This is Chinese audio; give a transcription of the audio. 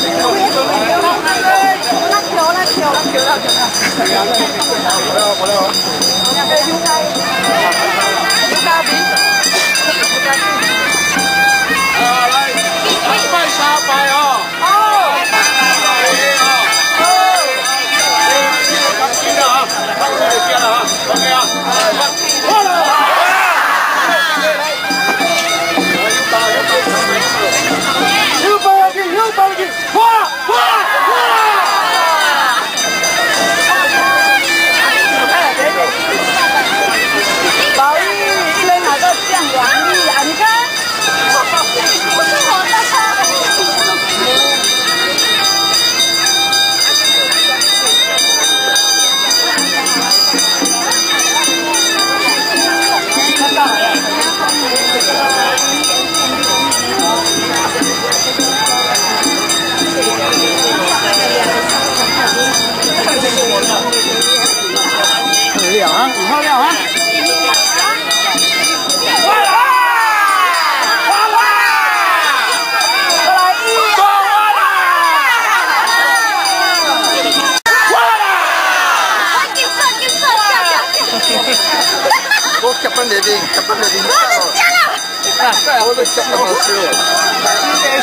不要不要，不要不要，不要。我夹翻那边，夹翻那边。我都夹了。啊，我都夹了好久。你别。